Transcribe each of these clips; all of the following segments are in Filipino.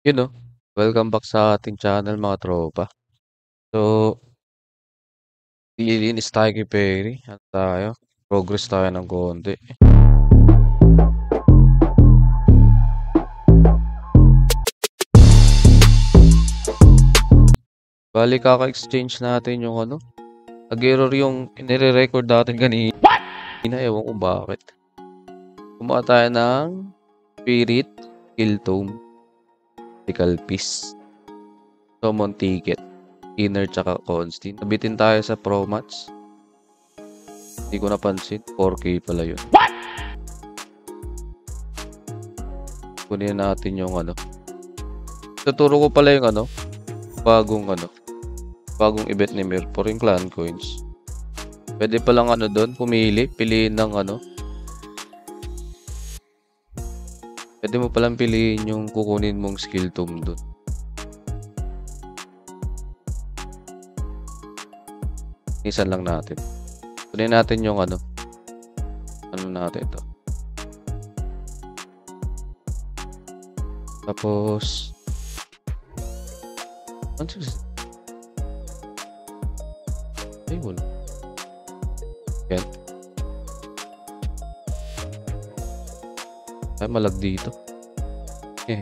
Yun 'no, welcome back sa ating channel mga tropa. So lilinis tayo kay Perry, ano tayo, progress tayo ng konti. Bale kaka-exchange natin yung ano, nag-error yung inire-record natin kanina, ewan kung bakit. Kumuha tayo ng Spirit, Kill Tome, Mythical Piece, Summon Ticket, Inner tsaka Constant. Nabitin tayo sa Pro Match. Hindi ko napansin, 4K pala yun. Kunin natin yung ano. Tuturo ko pala yung ano, bagong ano, bagong event ni Mirror yung clan coins. Pwede pa lang ano doon, pumili, piliin ng ano. Pwede mo palang piliin yung kukunin mong skill tome doon. Isan lang natin. Kunin natin yung ano. Ano natin ito. Tapos ano sis- Ay, malag dito. Eh.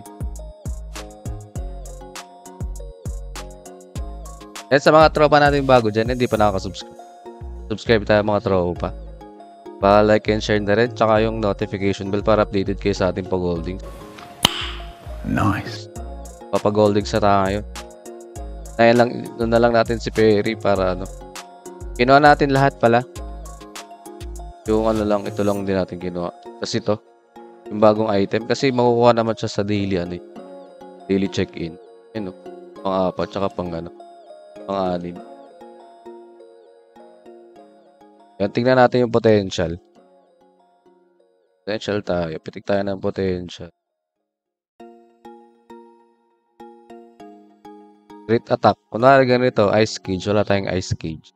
At sa mga tropa natin bago dyan, hindi pa nakaka-subscribe. Subscribe tayo mga tropa. Pa-like and share na rin, tsaka yung notification bell para updated kayo sa ating pag-holding. Nice. Papag-holding sa tayo. Ngayon lang, doon na lang natin si Perry para ano. Kinuha natin lahat pala. Yung ano lang, ito lang din natin kinuha. Kasi ito, yung bagong item. Kasi makukuha naman siya sa daily ano eh. Daily check-in. Yun o. Pang apat, tsaka pang ano. Pang anim. Yan, tingnan natin yung potential. Potential tayo. Pitik tayo ng potential. Crit attack. Kunwari ganito, ice cage. Wala tayong ice cage.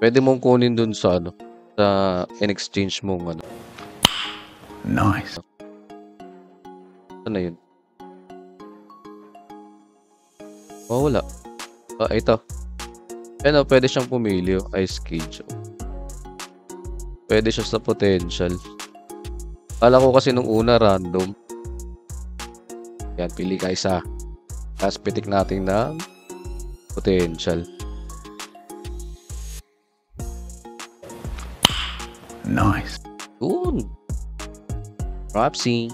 Pwede mong kunin dun sa ano, sa in exchange mong ano. Nice. Ano na yun? Oh, wala. Ah, ito. Ano, pwede siyang pumili, oh, ice cage. oh. Pwede siya sa potential. Kala ko kasi nung una random. Yan, pili ka isa. Tapos pitik natin ng potential. Nice. Yun. Propsy.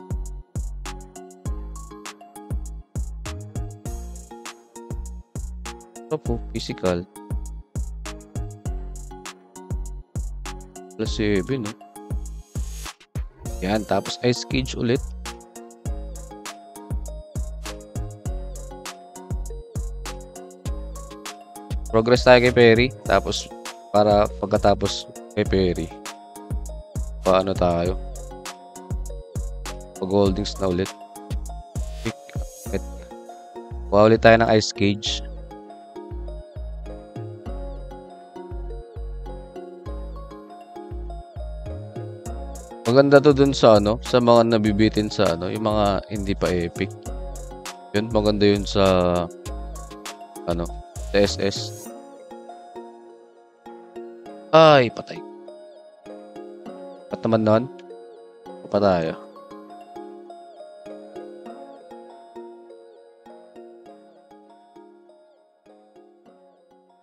Ito po, physical. Plus 7, no? Yan, tapos ice cage ulit. Progress tayo kay Perry. Tapos, para pagkatapos kay Perry, paano tayo? Pag-holdings na ulit. Kuha ulit tayo ng ice cage. Maganda to dun sa ano, sa mga nabibitin sa ano, yung mga hindi pa epic. Yun, maganda yun sa ano, sa SS. Ay, patay. At naman nun, pa tayo.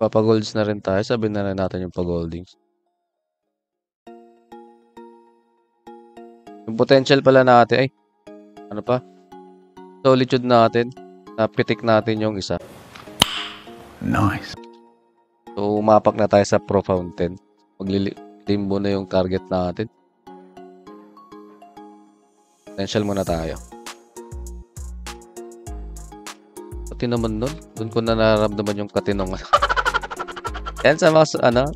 Papagolds na rin tayo. Sabihin na rin natin yung pag-holdings. Yung potential pala natin, ay, ano pa? Solitude natin. Napitik natin yung isa. Nice. So, umapak na tayo sa Pro Fountain. Maglilimbo na yung target natin. Potential muna tayo. Pati naman nun, doon ko na nararamdaman yung katinong. Yan sa mga, ano,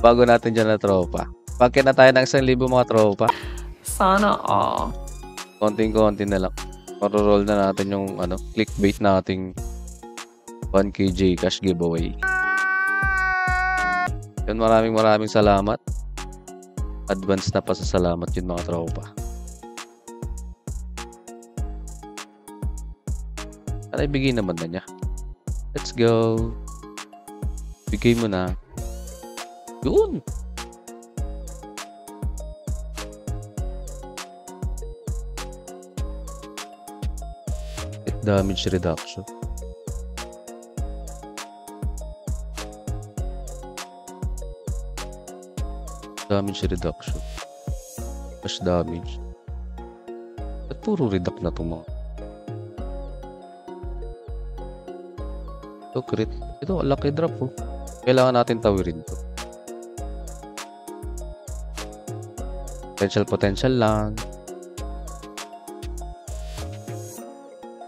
bago natin dyan na tropa. Pagkin na tayo ng isang libo mga tropa. Sana all. Konting-konti na lang. Paroroll na natin yung, ano, clickbait nating 1k Gcash giveaway. Yun, maraming maraming salamat. Advance na pasasalamat yun mga tropa. Para ibigay naman na niya. Let's go. Bigay mo na. Yun. Damage reduction. Damage reduction. Flash damage. Ba't puro reduct na itong mga Ito, crit. Ito, lucky drop oh. Kailangan natin tawirin to. Potential, potential lang.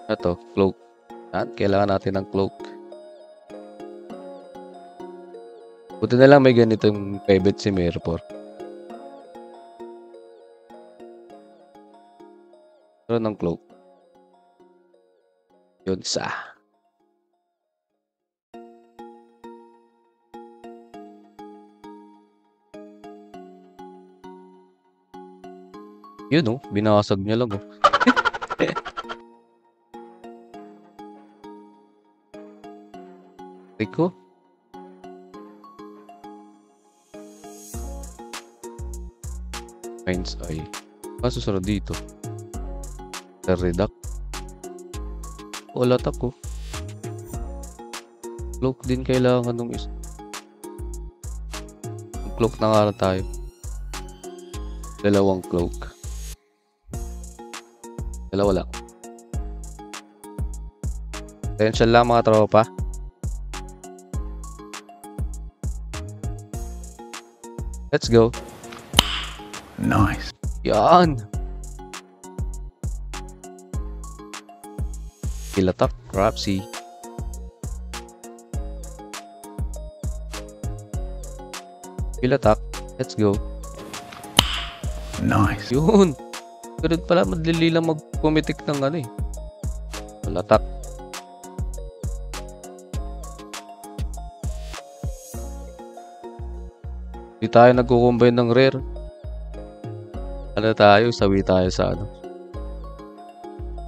Ito, cloak. Yan, kailangan natin ng cloak. Buti na lang may ganitong pivot si Mirror. Pero ng cloak. Yun, isa. Yun oh, binasag niya lang oh. Rico? Mind's Eye. Kaso sarap dito. Reduct. Wala tako. Cloak din kailangan nung is. Cloak na nga tayo. Dalawang cloak. Dalawa lang. Attention lang mga tropa. Let's go. Nice. Yan. Rapsy. Kill attack. Let's go. Nice. Yun. Ganun pala, madali lang mag-pumitik ng ano eh. Kill attack. Hindi tayo nagko-combine ng rare. Ano tayo? Sawi tayo sa ano?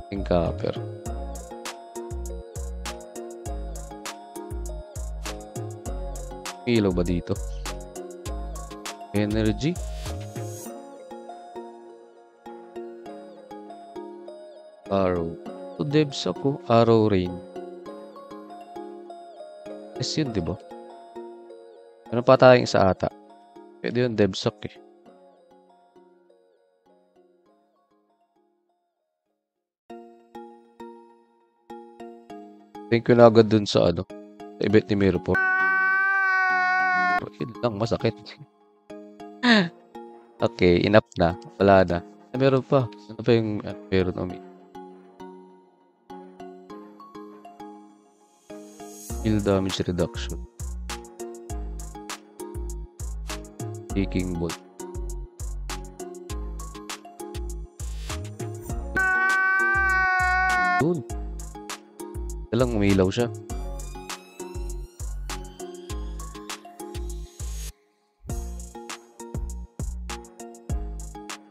King copper. Ilaw ba dito? Energy? Arrow. To devs ako. Arrow rain. Yes yun, di ba? Ano pa tayong isa ata? Pwede yun, devsok eh. Thank you na agad dun sa ano. Sa event ni Miro po. Yun lang, masakit. okay, enough na. Wala na. Meron pa. Ano pa yung uh, meron umi? Heal damage reduction. Taking bolt. Yun. Ito lang, umilaw siya.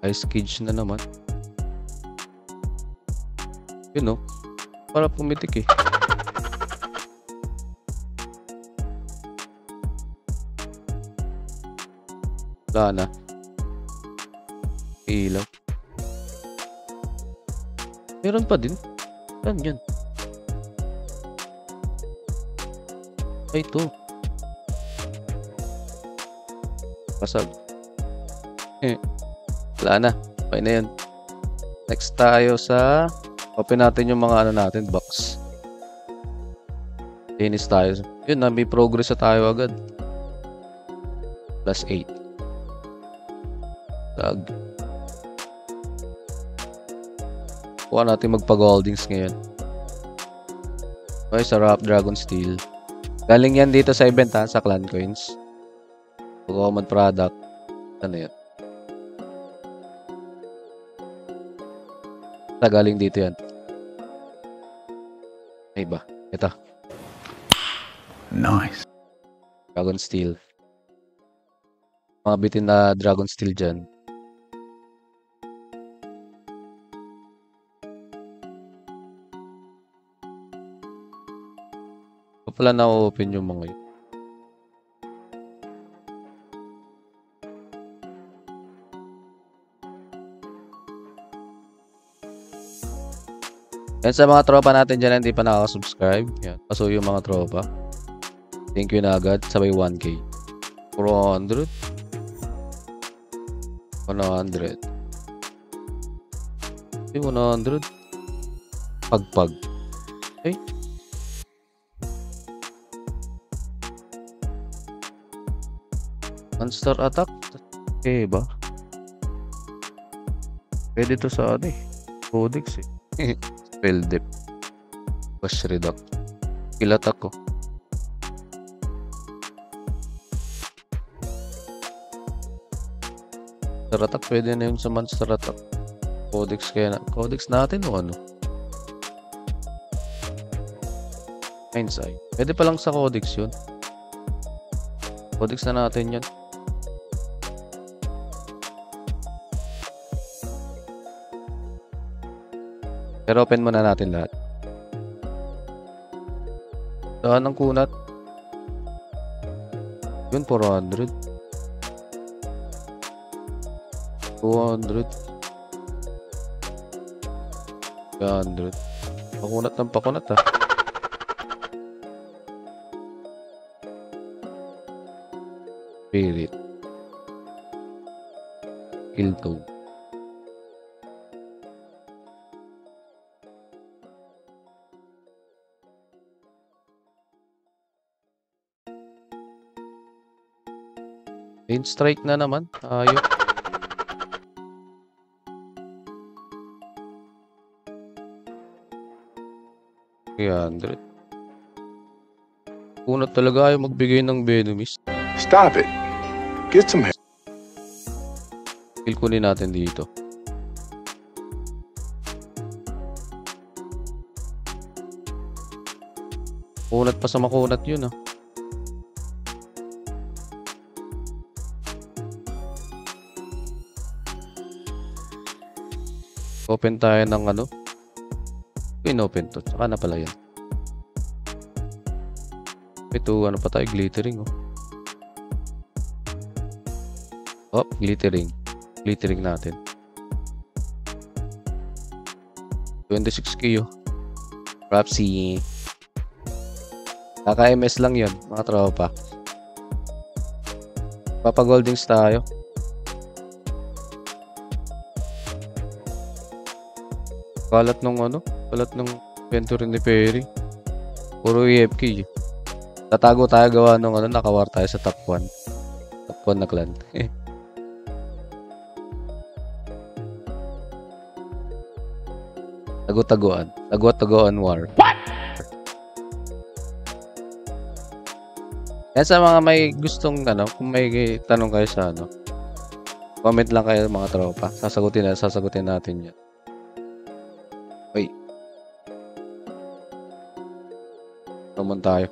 Ice cage na naman. Yun no. Para pumitik eh. Wala na. Ilaw. Meron pa din. Saan yan? Ay, ito. Pasag. Eh. Wala na. Okay na yan. Next tayo sa... Open natin yung mga ano natin, box. Finish tayo. Yun na, may progress na tayo agad. Plus 8. Tag. Kuha natin magpa-goldings ngayon. Okay, sarap Dragon Steel. Galing yan dito sa event ha, sa Clan Coins. Common product. Ano yan? Basta galing dito yan. Ay ba? Ito. Nice. Dragon Steel. Mga bitin na Dragon Steel dyan. Pala na-open yung mga yun. Yan sa mga tropa natin dyan hindi pa nakaka-subscribe. Yan. Paso yung mga tropa. Thank you na agad. Sabay 1K. 400. 100. Ay, 100. Pagpag. Ay. Monster attack? Okay ba? Pwede to sa ano eh. Codex eh. Spell dip. Push reduct. Kill attack ko. Monster attack pwede na yun sa monster attack. Codex kaya na. Codex natin o ano? Hindsight. Pwede pa lang sa codex yun. Codex na natin yan. Pero open muna natin lahat. Saan ang kunat? Yun, 400. 200. 300. Pakunat ng pakunat ah. Spirit. Kill tone. Main strike na naman. Kaya 100. Kunat talaga ayaw magbigay ng Venomist. Stop it. Get some help. Kill kunin natin dito. Kunat pa sa makunat yun ah. Open tayo ng ano. Pin-open to. Tsaka na pala yan. Ito ano pa tayo. Glittering oh. Oh, glittering. Glittering natin. 26k oh. Rapsi. Kaka-MS lang yun, mga tropa. Papa-goldings tayo. Kalat nung ano? Kalat nung Venture ni Perry. Puro EFK. eh. Tatago tayo gawa nung ano, nakawar tayo sa top 1. Top 1 na clan. Tago-taguan. Tago-taguan war. What? Yan sa mga may gustong ano, kung may tanong kayo sa ano, comment lang kayo mga tropa. Sasagutin na, sasagutin natin yan. Naman tayo.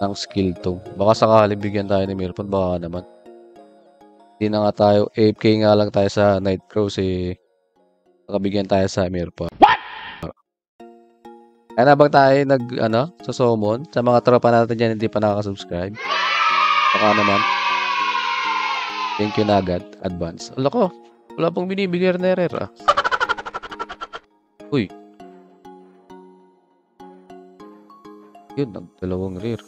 Ng skill to. Baka sakali bigyan tayo ni Mirpon. Baka naman. Hindi na nga tayo. AFK nga lang tayo sa Night Crows eh. Baka bigyan tayo sa Mirpon. Kaya na bang tayo nag, ano, sa summon? Sa mga tropa natin dyan hindi pa nakaka-subscribe. Baka naman. Thank you na agad. Advance. Ala ko. Wala pong binibigay na ah. Uy. Yun, nagdalawang rear.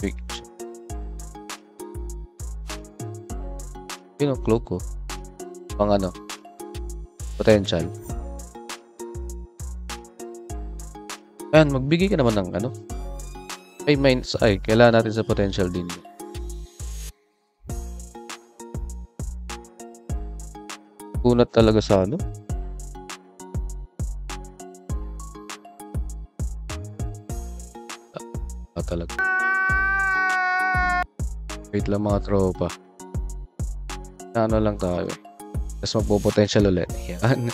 Wait. Yun ang cloak ko. Pang ano? Potential. Ayan, magbigay ka naman ng ano. Ay, mines. Ay, kailangan natin sa potential din. yun. Kunat talaga sa ano. Talaga. Wait lang mga tropa. Ano lang tayo. Tapos magpo-potential ulit. Yan.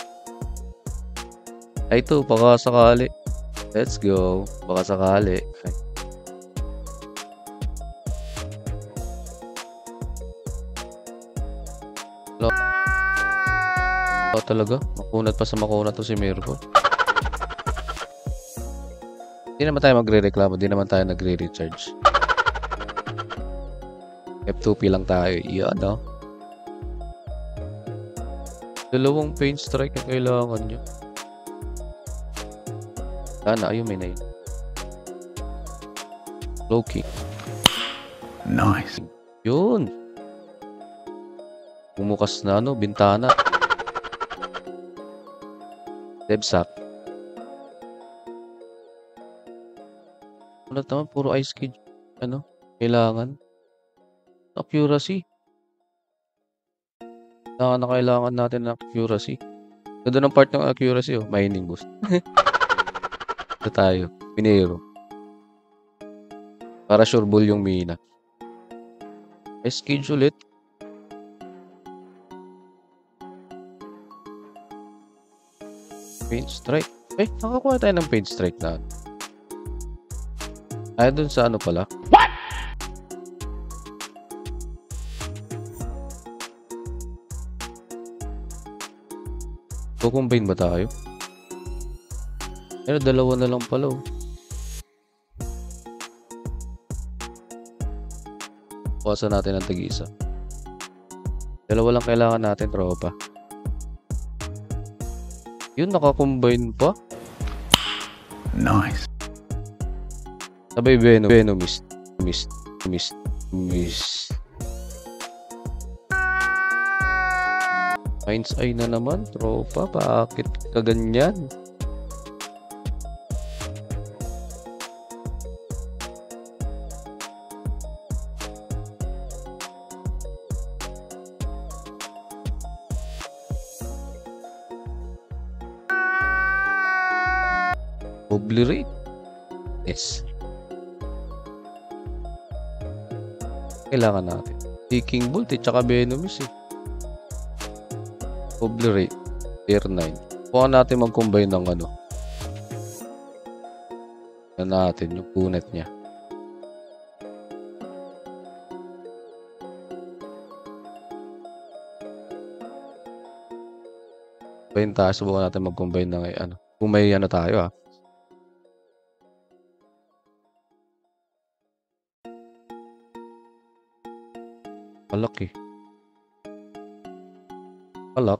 Ay, ito. Baka sakali. Let's go. Baka sakali. Ay. Lo. Oh, talaga? Makunat pa sa makunat to si Mirko. Hindi naman tayo magre-reklamo, hindi naman tayo nagre-recharge. F2P lang tayo. Iyan, no? Dalawang paint strike ang kailangan nyo. Sana, ayun may na yun. Low kick. Nice. Yun. Bumukas na ano, bintana. Debsap. Ano naman, puro ice cage. Ano, kailangan. Accuracy. Na, na kailangan natin ng accuracy. Ganda ng part ng accuracy, oh. Mining boost. Ito tayo. Pinero. Para sure ball yung mina. Ice cage ulit. Paint strike. Eh, nakakuha tayo ng paint strike na. Ay, dun sa ano pala. What? Kukumbine ba tayo? Pero dalawa na lang pala oh. Bukasan natin ang tag-isa. Dalawa lang kailangan natin, tropa. Yun, nakakombine pa. Nice. Sabay Venom. Venomist. Mist. Mist. Mist. Mind's Eye na naman, tropa. Bakit ka ganyan? Yes. Kailangan natin. Taking Bolt eh, tsaka Venomous eh. Obliterate. Tier 9. Kuha natin mag-combine ng ano. Yan natin, yung punit niya. Combine tayo. Subukan natin mag-combine ng eh, ano. Kung may ano tayo ah. Palak eh. Palak.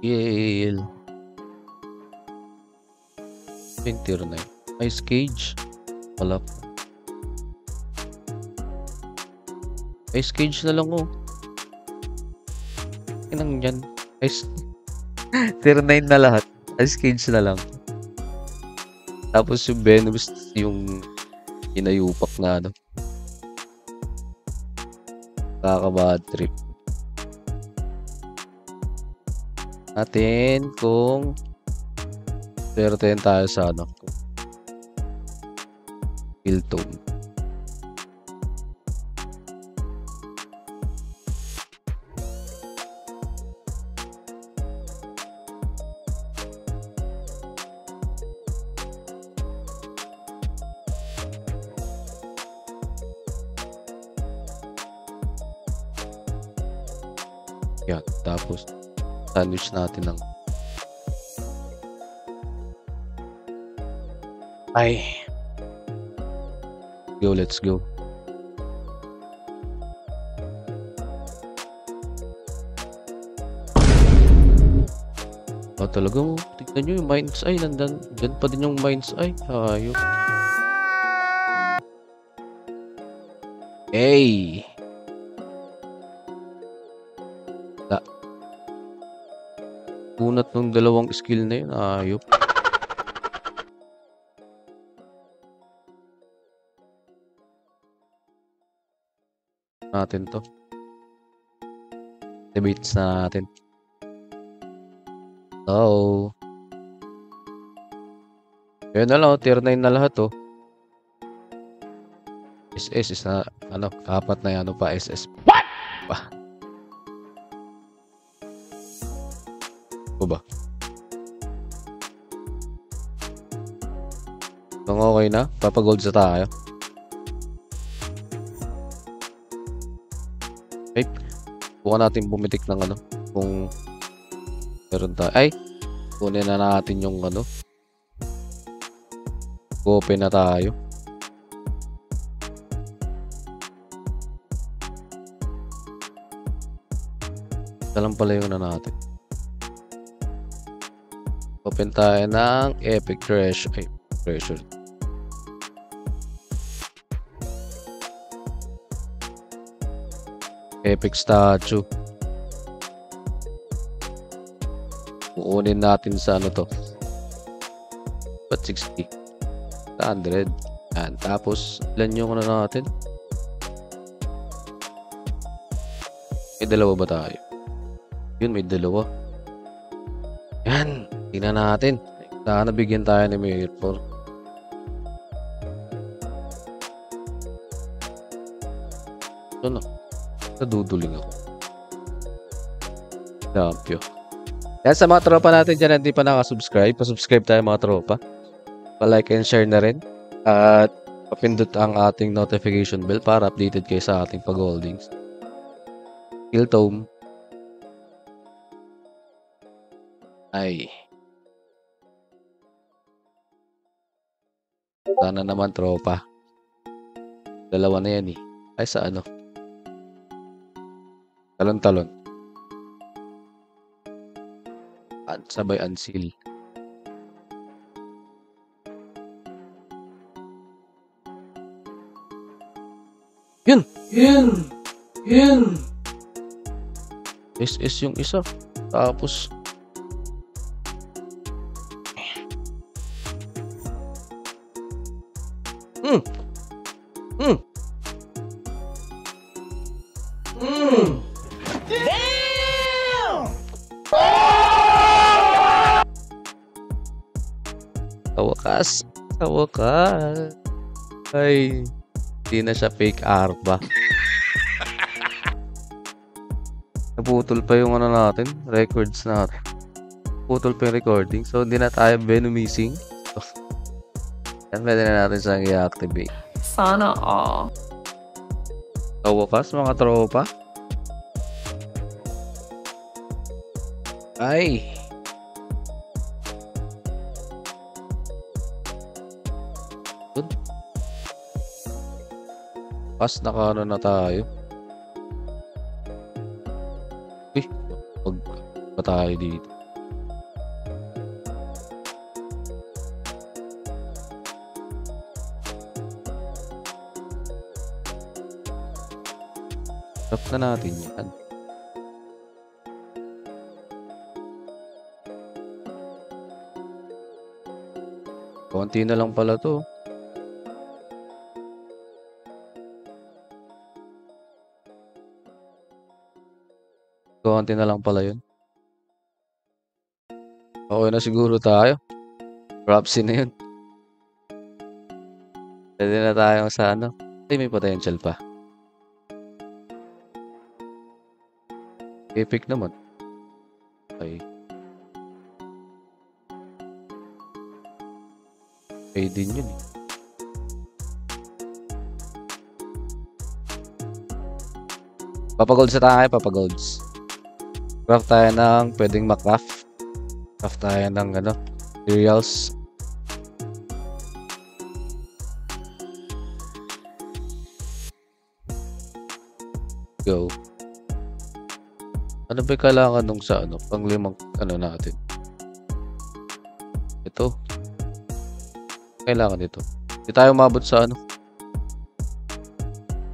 Yale. Winter na Ice Cage. Palak. Ice Cage na lang oh. Inang yan. Ice... Tier 9 na lahat. Ice Cage na lang. Tapos yung Venomous, yung inayupak na ano. Kakabad trip. Natin kung swerte tayo sa ano. Hilltone. Yan. Tapos, sandwich natin ng Ay. Go, let's go. Oh, talaga mo. Tignan nyo yung mind's eye. Nandan, dyan pa din yung mind's eye. Hayop. Hey! Unat ng dalawang skill na yun. Ayop. natin to. Debates na natin. So, yun na lang, oh, tier 9 na lahat, oh. SS is na, ano, apat na yan, ano pa, SS. What? Pa. Okay na, papagold sa tayo. Okay. Bukan natin bumitik ng ano. Kung meron tayo. Ay! Kunin na natin yung ano. Open na tayo. Ito lang pala yung ano natin. Open tayo ng Epic Treasure. Ay, Treasure. Epic Statue. Kukunin natin sa ano to. Ba't 60? 100. Yan. Tapos, ilan yung ano natin? May dalawa ba tayo? Yun, may dalawa. Yan. Tingnan natin. Sana bigyan tayo ni Mayor 4. Ito na. Naduduling ako. Dampyo. Yan sa mga tropa natin dyan hindi pa nakasubscribe. Pa-subscribe tayo mga tropa. Pa-like and share na rin. At papindot ang ating notification bell para updated kayo sa ating pag-holdings. Kill Tome. Ay. Sana naman tropa. Dalawa na yan eh. Ay sa ano? Talon-talon. At sabay unseal. Yun! Yun! Yun! SS yung isa. Tapos, Ay. Hindi na siya fake arba. Naputol pa yung ano natin. Records natin. Putol pa yung recording. So, hindi na tayo venomizing. So, yan, pwede na natin siyang i-activate. Sana all. Sa wakas, mga tropa. Ay. Pas naka ano na tayo. Uy, pag pa tayo dito. Stop na natin yan. Konti na lang pala to. Konti na lang pala yun. Okay na siguro tayo. Propsy na yun. Pwede na tayo sa ano. Ay, may potential pa. Epic naman. Okay. Okay din yun eh. Papagolds na tayo, papagolds. Craft tayo ng pwedeng macraft. Craft tayo ng ano, materials. Go. Ano ba kailangan nung sa ano, pang limang ano natin? Ito. Kailangan ito. Hindi tayo umabot sa ano.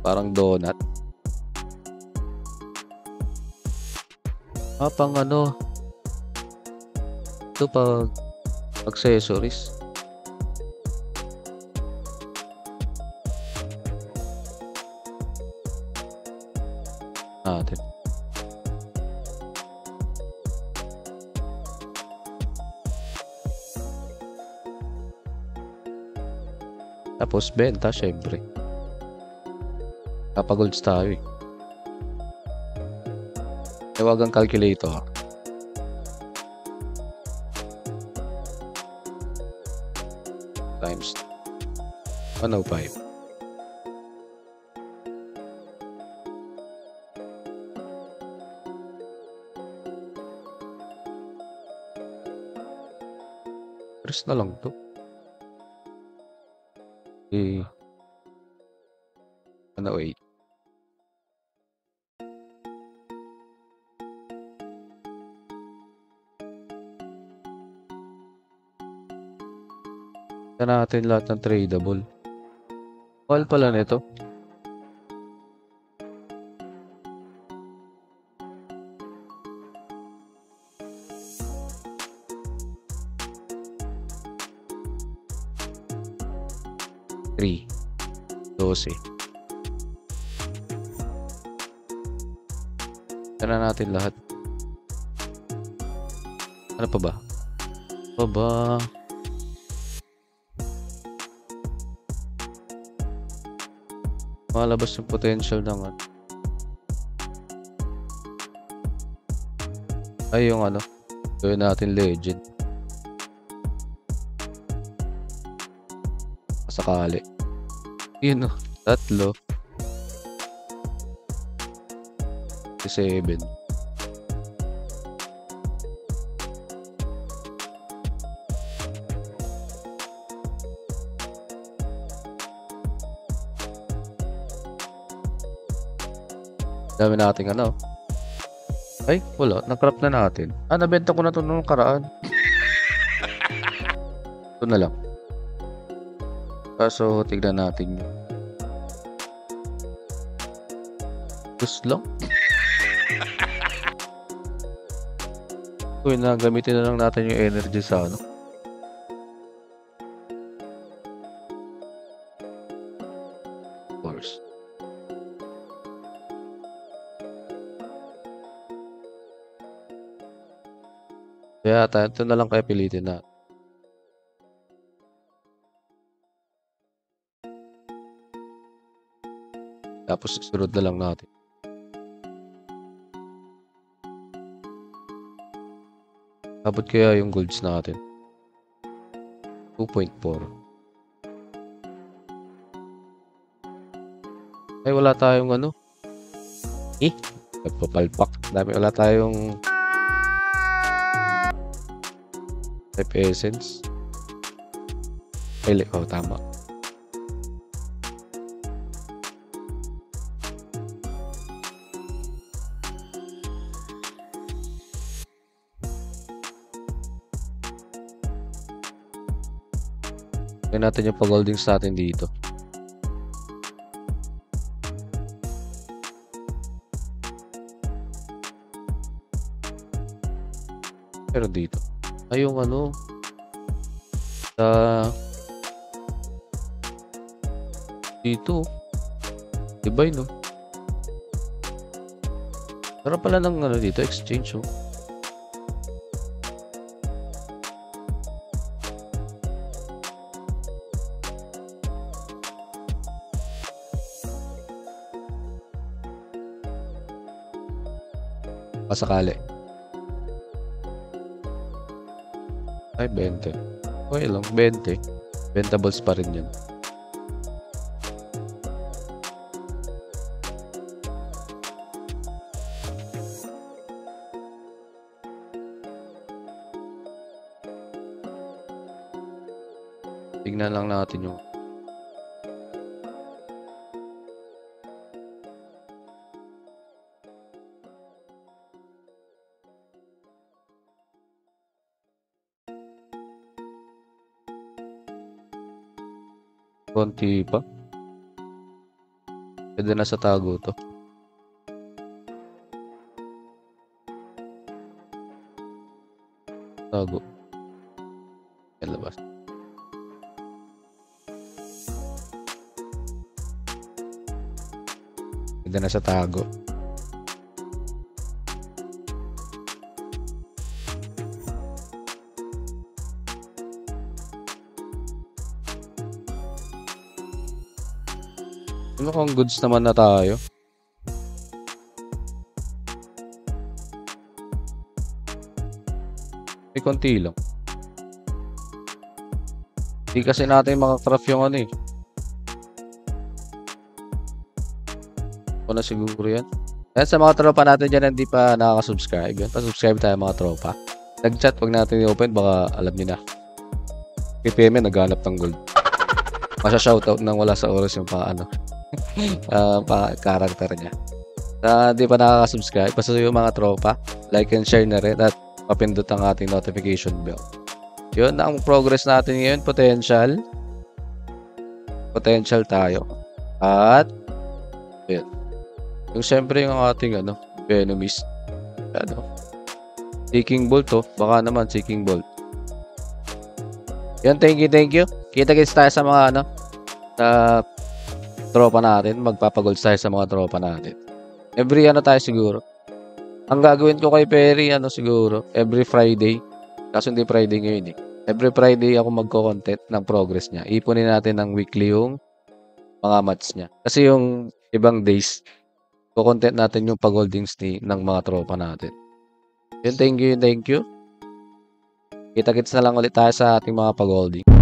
Parang donut. Ah, pang ano. Ito pag accessories. Natin. Tapos benta, syempre. Kapagolds tayo eh. Tawagang calculator. Times 105. Press na lang to. Eh, okay. 108. Natin lahat ng tradable. Mahal pala nito. Three. Dose. Tignan natin lahat. Ano pa ba? Ano pa ba? Malabas yung potential naman. Ay, yung ano. Gawin natin legend. Sakali. Yun o. Tatlo. 7. Dami nating ano. Ay, wala. Nakrap na natin. Ah, nabenta ko na to nung karaan. Ito na lang. Kaso, tignan natin yun. Gusto lang. Uy, nagamitin na lang natin yung energy sa ano. Kaya ito na lang kaya pilitin na. Tapos sunod na lang natin. Abot kaya yung golds natin. 2.4. Ay, wala tayong ano. Eh, nagpapalpak. Dami, wala tayong type essence. Ay, oh, tama. Tignan natin yung pag-holdings natin dito. Pero dito. Ay, yung ano. Sa... Dito. Yun, no? Sarap pala ng ano dito, exchange, oh. Pasakali. Ay, 20. Okay lang, 20. Bentables pa rin yan. Tignan lang natin yung konti pa. Pwede na sa tago to. Tago. Yan labas. Pwede na sa tago. Kung goods naman na tayo? May konti lang. Hindi kasi natin makakraft yung ano eh. Ako na siguro yan. Yan sa mga tropa natin dyan hindi pa nakaka-subscribe. Yan, pa-subscribe tayo mga tropa. Nag-chat, wag natin i-open, baka alam niyo na. PPM naghanap ng gold. Masya-shoutout nang wala sa oras yung pa ah, pa character niya. Sa di pa nakaka-subscribe, basta yung mga tropa, like and share na rin at papindot ang ating notification bell. Yun ang progress natin ngayon, potential. Potential tayo. At yun. Yung syempre yung ating ano, Venomist. Ano, Seeking Bolt to. Baka naman Seeking Bolt. Yan, thank you, thank you. Kita-kits tayo sa mga ano, sa tropa natin. Magpapagol tayo sa mga tropa natin. Every ano tayo siguro. Ang gagawin ko kay Perry, ano siguro, every Friday. Kaso hindi Friday ngayon eh. Every Friday ako magko-content ng progress niya. Ipunin natin ng weekly yung mga match niya. Kasi yung ibang days, ko-content natin yung pag-holdings ni, ng mga tropa natin. Yun, thank you, thank you. Kita-kits na lang ulit tayo sa ating mga pag-holding.